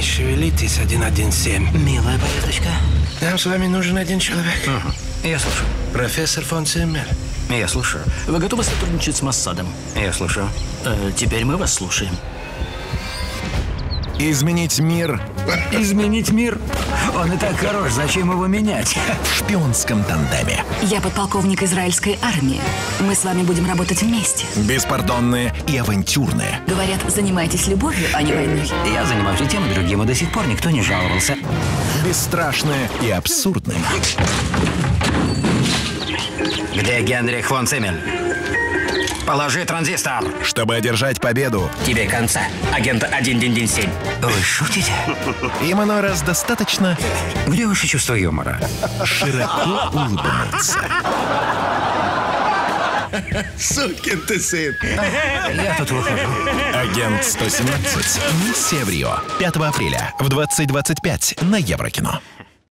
Не шевелитесь, 117. Милая поездочка. Нам с вами нужен один человек. Я слушаю. Профессор фон Циммер. Я слушаю. Вы готовы сотрудничать с Моссадом? Я слушаю. Э, теперь мы вас слушаем. Изменить мир Изменить мир? Он и так хорош, зачем его менять? в шпионском тандеме. Я подполковник израильской армии. Мы с вами будем работать вместе. Беспардонные и авантюрные. Говорят, занимайтесь любовью, а не войной. Я занимаюсь и тем, и другим, и до сих пор никто не жаловался. Бесстрашные и абсурдные. Где Генрих фон Циммель? Положи транзистор. Чтобы одержать победу, Тебе конца, агента 117. Вы шутите? им иной раз достаточно Где ваше чувство юмора? широко улыбнуться. Сукин ты сын. Я тут выхожу. Агент 117. Миссия в Рио. 5 апреля в 20.25 на Еврокино.